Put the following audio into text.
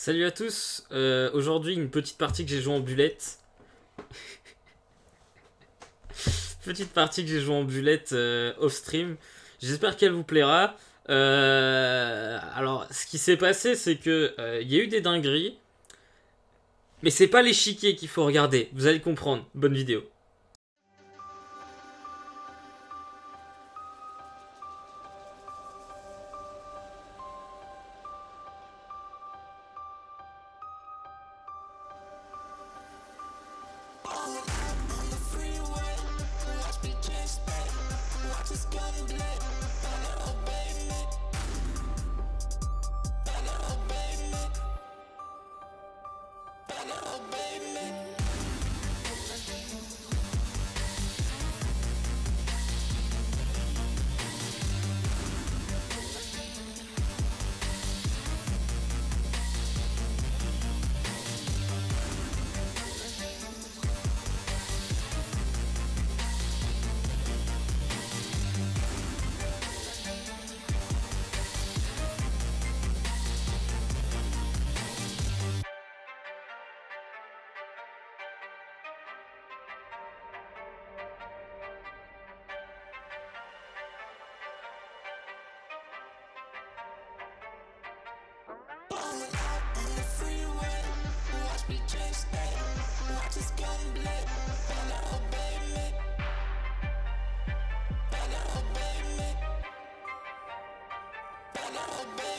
Salut à tous, euh, aujourd'hui une petite partie que j'ai joué en bulette. petite partie que j'ai joué en bulette euh, off stream. J'espère qu'elle vous plaira. Euh, alors, ce qui s'est passé, c'est que il y a eu des dingueries. Mais c'est pas l'échiquier qu'il faut regarder, vous allez comprendre. Bonne vidéo. Oh, a.